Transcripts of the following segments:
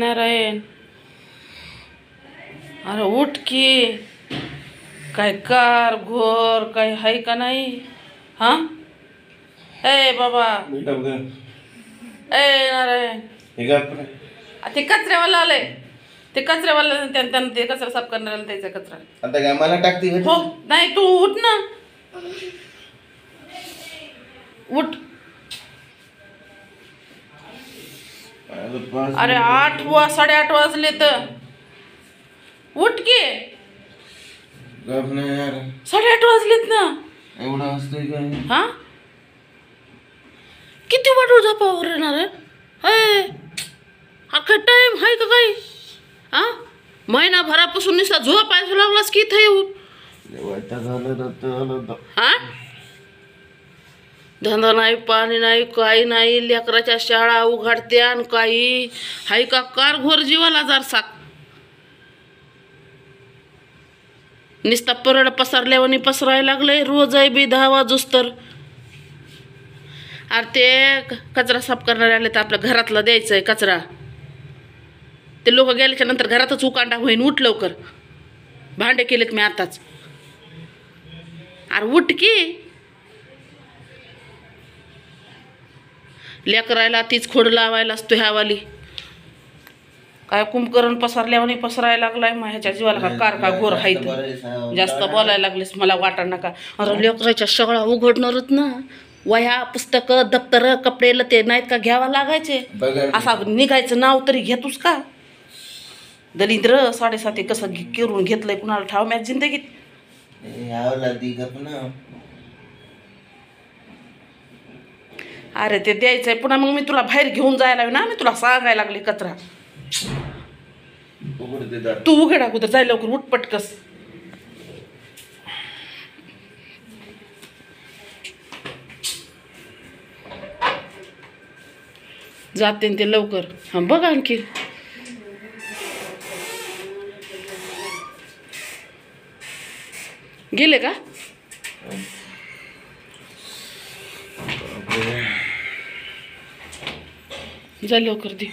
नारायण अरे उठ की. काय कार घोर काय हाय का नाही? हा? ए बाबा. ए नारायण. ते कचऱ्यावाला आलंय ते कचऱ्यावाला त्यानं ते कचरा साफ करणाऱ्याला द्यायचा कचरा. आता काय मला टाकते हो नाही तू उठ ना. उठ. अरे आठ वा साडेआठ वाजले तर. उठ की. यार. साडेआठ वाजलेत ना. एवढं असतंय काय? हा? किती वाटू झोपावर येणार आहे? अख्खा टाइम आहे का काही? हा? महिनाभरापासून नुसता झोपायला लागलास की इथं येऊन? हा? धंदा नाही पाणी नाही काही नाही लेकराच्या शाळा उघडत्या आणि काही. हाय का? कार घोर जीवाला जर साक. निस्ता परड पसरल्यावर पसरायला लागले रोज आहे बी दहा वाजूस तर अरे ते क- कचरा साफ करणारे आले तर आपल्या घरातला द्यायचं आहे कचरा. ते लोक गेल्याच्यानंतर घरातच उकांडा होईन उठ लवकर. भांडे केलेत मी आताच. अरे उठ की. लेकरायला तीच खोड लावायला असतो ह्यावाली. काय कुंभकरण पसरल्यावानी पसरायला लागलाय मग ह्याच्या जीवाला का कार का गोर हायत जास्त बोलायला लागलेस मला वाटा नका. अरे लेकराच्या सगळा उघडणारच ना. वह्या पुस्तकं दप्तर कपडे लते नाहीत का घ्यावा लागायचे? असा निघायचं नाव तरी घेतोस का? दलिंद्र साडेसाती कसं किरून घेतलंय कुणाला ठाव मॅच जिंदगीत? अरे ते द्यायचंय. पुन्हा मग मी तुला बाहेर घेऊन जायला हवी ना. मी तुला सांगायला लागले कचरा. तू उघड अगोदर. जाय लवकर उठ पटकस. जाते ते लवकर. हां बघ आणखी. गेले का? जा लवकर दे.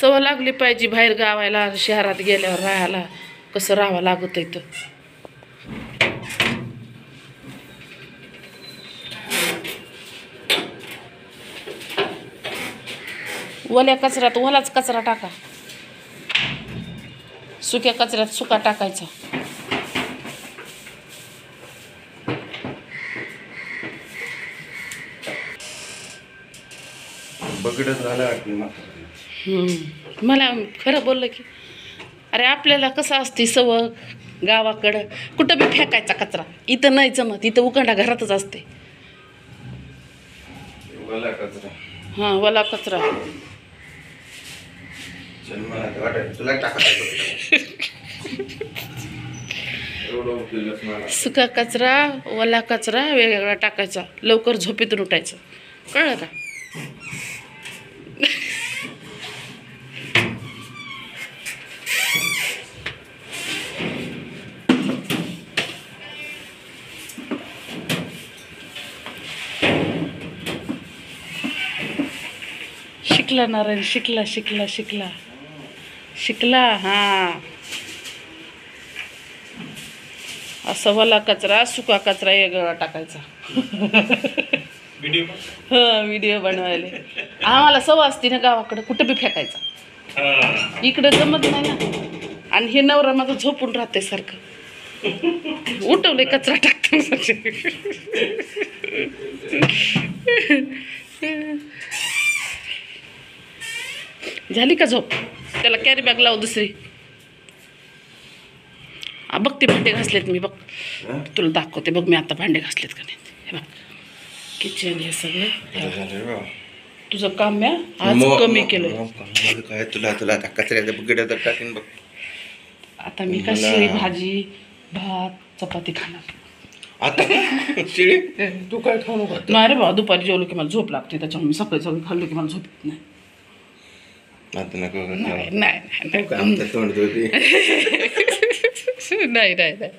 सवय लागली पाहिजे बाहेर गावायला शहरात गेल्यावर राहायला. कसं राहावं लागत इथं? ओल्या कचऱ्यात ओलाच कचरा टाका. सुक्या कचऱ्यात सुका टाकायचा. झालं मला. हम्म. मला खरं बोललं की अरे आपल्याला कसं असते सवय गावाकडं? कुठं बी फेकायचा कचरा. इथं नाही जमत. इथं उकांडा घरातच असते. कचरा. हां ओला कचरा. चल मला तर वाटायचं तुला टाकायचं एवढं उचललंस मला. सुका कचरा ओला कचरा वेगवेगळा टाकायचा. लवकर झोपेतून उठायचं कळलं का? शिकला नारायण शिकला शिकला शिकला. शिकला हां. असा वला कचरा सुका कचरा वेगळा टाकायचा. हा व्हिडिओ बनवायला. आम्हाला सवय असते ना गावाकडे कुठं बी फेकायचा. इकडे जमत नाही ना. आणि हे नवरा माझं झोपून राहते सारखं. उठवले कचरा टाकतो झाली का झोप? त्याला कॅरी बॅग लाव दुसरी. हा बघ ते भांडे घासलेत मी बघ? तुला दाखवते बघ मी आता भांडे घासलेत का नाही हे बघ. किचन हे सगळं. बा. तुझं काम मी आज कमी केलं मग काय तुला तुला आता कचऱ्याच्या बघड्यात टाकीन बघ. आता मी मला- कशी भाजी भात चपाती खाणार. आता शिळी? तू काय खाऊ नको नाही रे बाबा दुपारी जेवलो की मला झोप लागते त्याच्यामुळे मी सकाळी सगळं खाल्लं की मला झोप येत नाही. आता नको नाही. नाही नाही आमचं तोंड धुते. नाही नाही नाही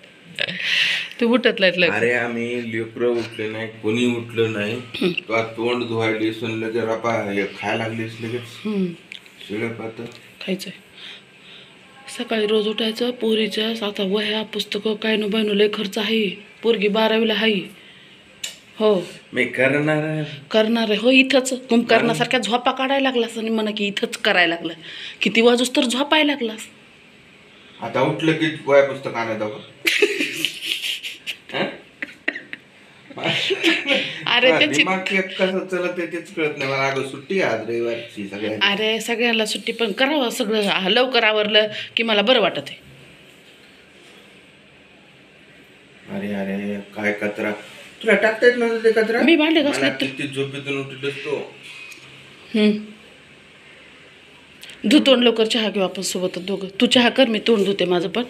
ते उठत अरे आम्ही लेकरं उठले नाही कोणी उठलं नाही तुला तोंड धुवायली लगेच बापा हे खायला लागलीस लगेच. शिळ पाहत खायचंय सकाळी रोज उठायचं पोरीच्या आता वह्या पुस्तकं काय नो बायनो लय खर्च आहे पोरगी बारावीला आहे हो. मी करणार आहे. करणार आहे. हो इथंच. कुंभकर्णासारख्या झोपा काढायला लागलास आणि म्हणा की इथंच करायला लागला. किती वाजूस तर झोपायला लागलास. आता उठलं की वया पुस्तक अरे त्याची दिमाग कसं चलत आहे तेच कळत नाही. मला अगं सुट्टी आहे आज रविवारची सगळ्या अरे सगळ्यांना सुट्टी पण करावं सगळं. लवकर आवरलं की मला बरं वाटत आहे अरे अरे काय कचरा. तुला टाकता येत नव्हतं ते कचरा मी भांडे मला. किती झोपेतून. धु तोंड लवकर चहा घेऊ आपण सोबतच दोघं. तू चहा कर मी तोंड धुते माझं पण.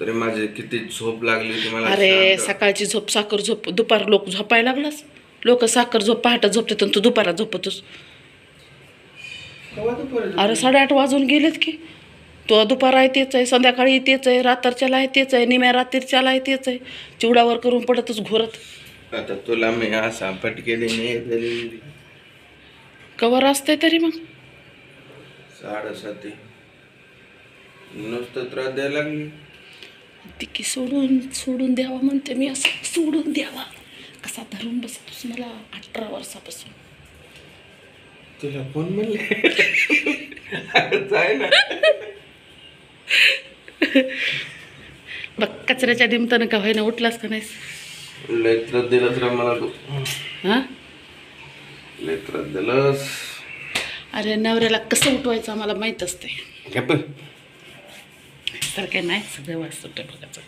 तरी माझी किती झोप लागली होती मला अरे शांत. सकाळची झोप साखर झोप. दुपार लोक झोपायला लागलास. लोक साखर झोप पहाटे झोपतात आणि तू दुपारात झोपतोस. केव्हा? अरे साडेआठ वाजून गेलेत की. तो दुपार आहे तेच आहे संध्याकाळी तेच आहे रात्रच्याला आहे तेच आहे निम्या रात्रीच्याला आहे तेच आहे. चिवडावर करून पडतच घोरत. आता तुला मी असा फटके देणे कवर असते तरी मग. साडेसाती नुसतं त्रास द्यायला लागली. ती की सोडून सोडून द्यावा म्हणते मी असं. सोडून द्यावा. कसा धरून बसतोस मला अठरा वर्षापासून. तुला कोण म्हणले? ना. बघ कचऱ्याच्या निमतानं का व्हायना उठलास का नाहीस? लय त्रास दिलास रे मला तू. हां? लय त्रास दिलास. अरे नवऱ्याला कसं उठवायचं आम्हाला माहीत असते. तर काय नाही सगळं वाच सुट्ट्या बघायचं